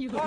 你说